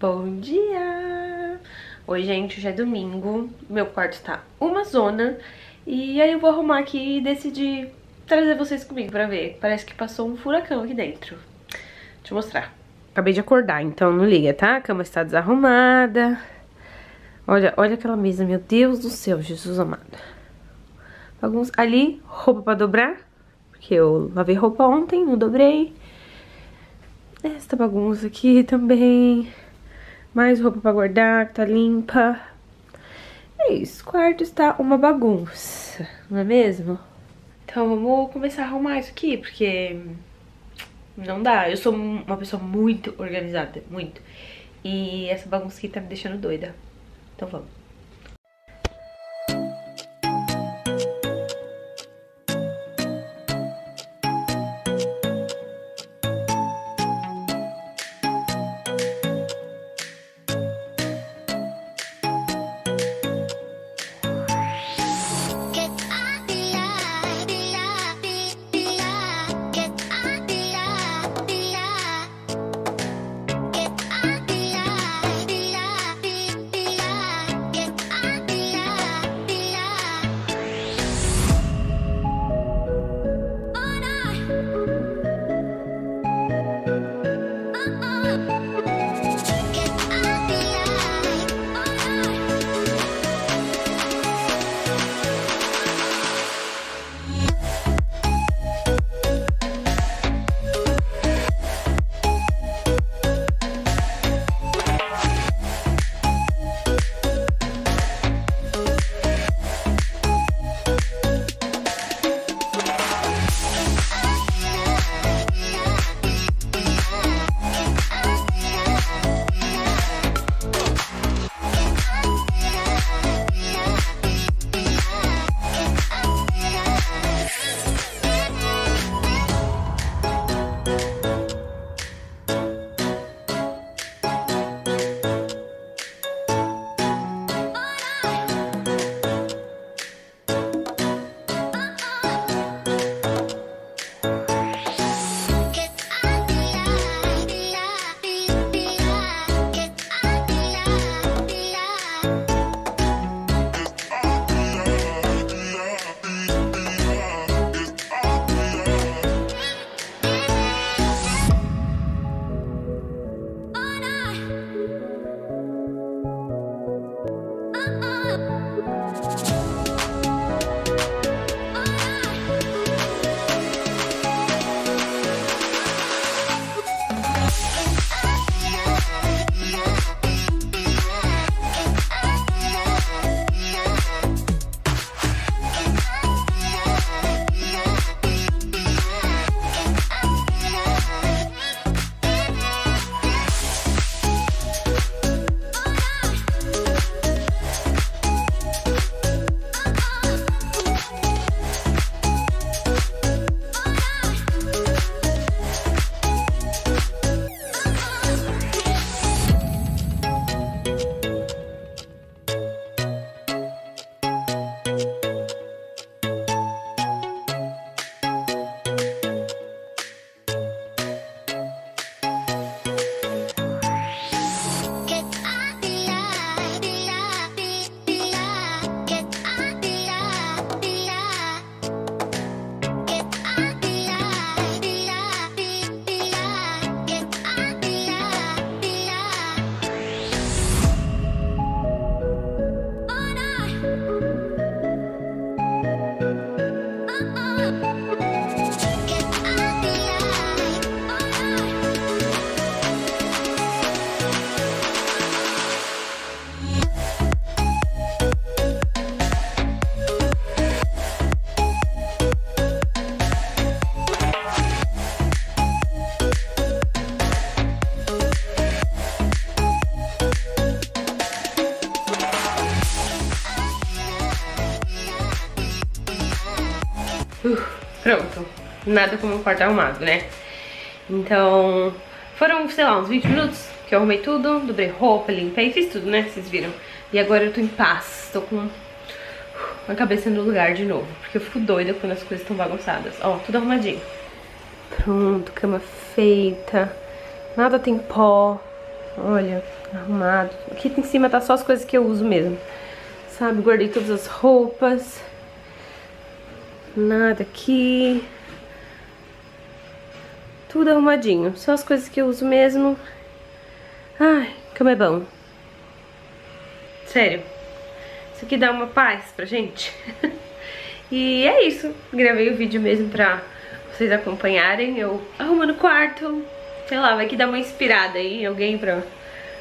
Bom dia! Oi, gente, já é domingo, meu quarto tá uma zona e aí eu vou arrumar aqui e decidi trazer vocês comigo pra ver. Parece que passou um furacão aqui dentro. Deixa eu mostrar. Acabei de acordar, então não liga, tá? A cama está desarrumada. Olha, olha aquela mesa, meu Deus do céu, Jesus amado. Alguns ali, roupa pra dobrar, porque eu lavei roupa ontem, não dobrei. Esta bagunça aqui também. Mais roupa pra guardar, que tá limpa. É isso, quarto está uma bagunça, não é mesmo? Então vamos começar a arrumar isso aqui, porque não dá. Eu sou uma pessoa muito organizada, muito. E essa bagunça aqui tá me deixando doida. Então vamos. Uh, pronto. Nada como um quarto arrumado, né? Então, foram, sei lá, uns 20 minutos que eu arrumei tudo, dobrei roupa, limpei, fiz tudo, né? Vocês viram. E agora eu tô em paz, tô com a cabeça no lugar de novo. Porque eu fico doida quando as coisas estão bagunçadas. Ó, tudo arrumadinho. Pronto, cama feita. Nada tem pó. Olha, arrumado. Aqui em cima tá só as coisas que eu uso mesmo. Sabe, guardei todas as roupas. Nada aqui. Tudo arrumadinho. Só as coisas que eu uso mesmo. Ai, como é bom. Sério. Isso aqui dá uma paz pra gente. e é isso. Gravei o vídeo mesmo pra vocês acompanharem. Eu arrumando o quarto. Sei lá, vai que dá uma inspirada aí. Alguém pra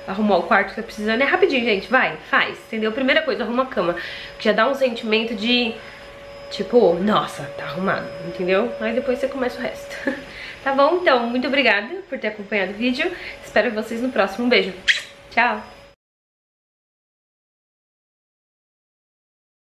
arrumar o quarto que tá precisando. É rapidinho, gente. Vai, faz. Entendeu? Primeira coisa, arruma a cama. Que já dá um sentimento de... Tipo, nossa, tá arrumado, entendeu? Aí depois você começa o resto. Tá bom? Então, muito obrigada por ter acompanhado o vídeo. Espero vocês no próximo. Um beijo. Tchau!